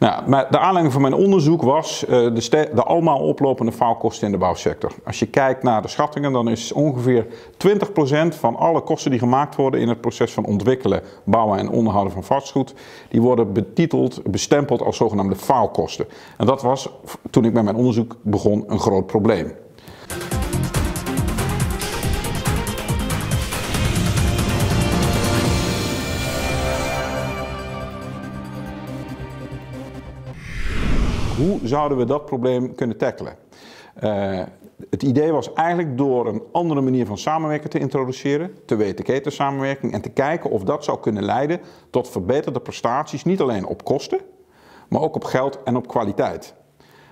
Nou, maar de aanleiding van mijn onderzoek was uh, de, de allemaal oplopende faalkosten in de bouwsector. Als je kijkt naar de schattingen, dan is ongeveer 20% van alle kosten die gemaakt worden in het proces van ontwikkelen, bouwen en onderhouden van vastgoed, die worden betiteld, bestempeld als zogenaamde faalkosten. En dat was, toen ik met mijn onderzoek begon, een groot probleem. Hoe zouden we dat probleem kunnen tackelen? Uh, het idee was eigenlijk door een andere manier van samenwerken te introduceren, te weten ketensamenwerking, en te kijken of dat zou kunnen leiden tot verbeterde prestaties, niet alleen op kosten, maar ook op geld en op kwaliteit.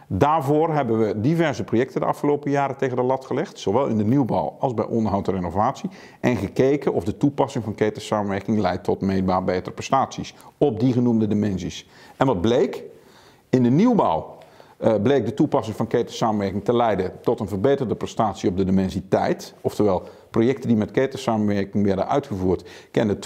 Daarvoor hebben we diverse projecten de afgelopen jaren tegen de lat gelegd, zowel in de nieuwbouw als bij onderhoud en renovatie, en gekeken of de toepassing van ketensamenwerking leidt tot meetbaar betere prestaties op die genoemde dimensies. En wat bleek? In de nieuwbouw uh, bleek de toepassing van ketensamenwerking te leiden tot een verbeterde prestatie op de dimensie tijd. Oftewel, projecten die met ketensamenwerking werden uitgevoerd, kenden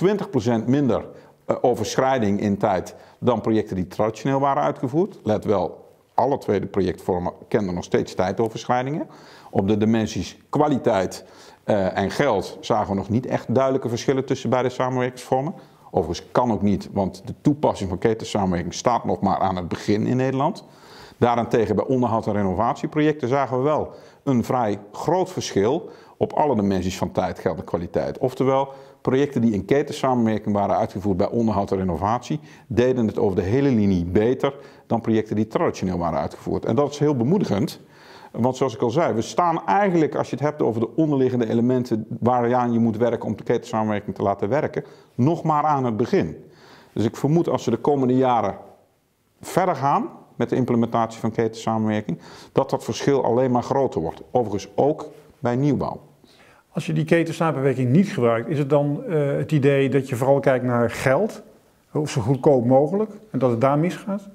20% minder uh, overschrijding in tijd dan projecten die traditioneel waren uitgevoerd. Let wel, alle twee de projectvormen kenden nog steeds tijdoverschrijdingen. Op de dimensies kwaliteit uh, en geld zagen we nog niet echt duidelijke verschillen tussen beide samenwerkingsvormen. Overigens kan ook niet, want de toepassing van ketensamenwerking staat nog maar aan het begin in Nederland. Daarentegen bij onderhoud- en renovatieprojecten zagen we wel een vrij groot verschil op alle dimensies van tijd, geld en kwaliteit. Oftewel, projecten die in ketensamenwerking waren uitgevoerd bij onderhoud en renovatie, deden het over de hele linie beter dan projecten die traditioneel waren uitgevoerd. En dat is heel bemoedigend. Want zoals ik al zei, we staan eigenlijk, als je het hebt over de onderliggende elementen waaraan je moet werken om de ketensamenwerking te laten werken, nog maar aan het begin. Dus ik vermoed als we de komende jaren verder gaan met de implementatie van ketensamenwerking, dat dat verschil alleen maar groter wordt. Overigens ook bij nieuwbouw. Als je die ketensamenwerking niet gebruikt, is het dan uh, het idee dat je vooral kijkt naar geld, of zo goedkoop mogelijk, en dat het daar misgaat?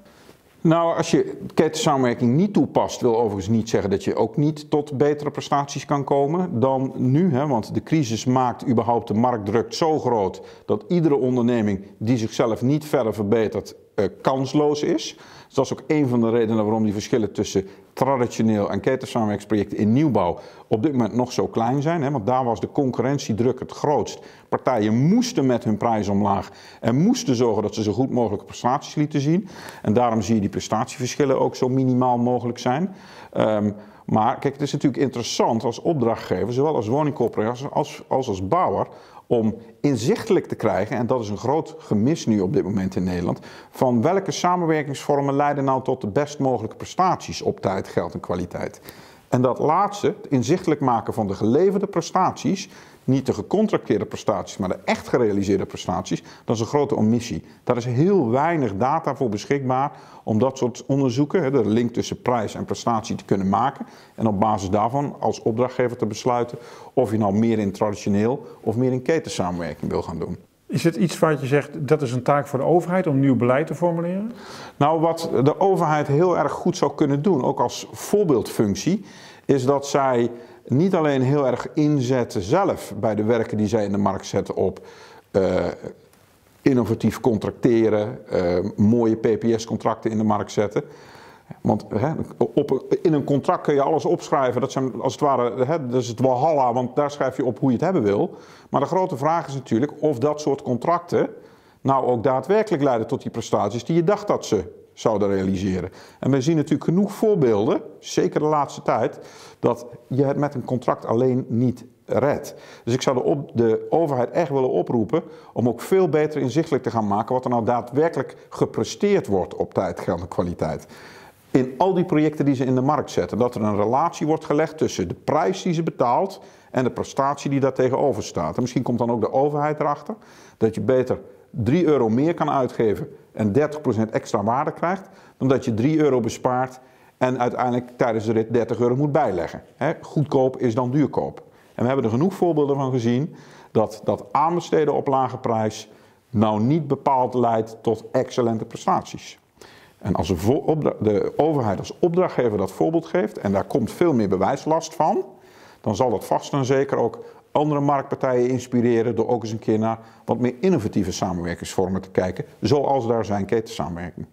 Nou, als je ketensamenwerking niet toepast, wil overigens niet zeggen dat je ook niet tot betere prestaties kan komen dan nu. Hè? Want de crisis maakt überhaupt de marktdruk zo groot dat iedere onderneming die zichzelf niet verder verbetert, kansloos is. Dus dat is ook een van de redenen waarom die verschillen tussen traditioneel en ketensamenwerkingsprojecten in nieuwbouw op dit moment nog zo klein zijn. Hè? Want daar was de concurrentiedruk het grootst. Partijen moesten met hun prijs omlaag en moesten zorgen dat ze zo goed mogelijke prestaties lieten zien. En daarom zie je die prestatieverschillen ook zo minimaal mogelijk zijn. Um, maar kijk, het is natuurlijk interessant als opdrachtgever, zowel als woningcorporatie als, als als bouwer, om inzichtelijk te krijgen, en dat is een groot gemis nu op dit moment in Nederland, van welke samenwerkingsvormen leiden nou tot de best mogelijke prestaties op tijd, geld en kwaliteit. En dat laatste, het inzichtelijk maken van de geleverde prestaties, niet de gecontracteerde prestaties, maar de echt gerealiseerde prestaties, dat is een grote omissie. Daar is heel weinig data voor beschikbaar om dat soort onderzoeken, de link tussen prijs en prestatie, te kunnen maken. En op basis daarvan als opdrachtgever te besluiten of je nou meer in traditioneel of meer in ketensamenwerking wil gaan doen. Is het iets wat je zegt, dat is een taak voor de overheid om nieuw beleid te formuleren? Nou, wat de overheid heel erg goed zou kunnen doen, ook als voorbeeldfunctie, is dat zij niet alleen heel erg inzetten zelf bij de werken die zij in de markt zetten op uh, innovatief contracteren, uh, mooie PPS-contracten in de markt zetten. Want hè, op, in een contract kun je alles opschrijven. Dat, zijn, als het ware, hè, dat is het walhalla, want daar schrijf je op hoe je het hebben wil. Maar de grote vraag is natuurlijk of dat soort contracten nou ook daadwerkelijk leiden tot die prestaties die je dacht dat ze zouden realiseren. En wij zien natuurlijk genoeg voorbeelden, zeker de laatste tijd, dat je het met een contract alleen niet redt. Dus ik zou de, overheid echt willen oproepen om ook veel beter inzichtelijk te gaan maken wat er nou daadwerkelijk gepresteerd wordt op tijd, geld en kwaliteit. In al die projecten die ze in de markt zetten, dat er een relatie wordt gelegd tussen de prijs die ze betaalt en de prestatie die daar tegenover staat. En misschien komt dan ook de overheid erachter dat je beter 3 euro meer kan uitgeven en 30% extra waarde krijgt, dan dat je 3 euro bespaart en uiteindelijk tijdens de rit 30 euro moet bijleggen. goedkoop is dan duurkoop. En we hebben er genoeg voorbeelden van gezien dat dat aanbesteden op lage prijs nou niet bepaald leidt tot excellente prestaties. En als de overheid als opdrachtgever dat voorbeeld geeft en daar komt veel meer bewijslast van, dan zal dat vast en zeker ook andere marktpartijen inspireren door ook eens een keer naar wat meer innovatieve samenwerkingsvormen te kijken, zoals daar zijn ketensamenwerking.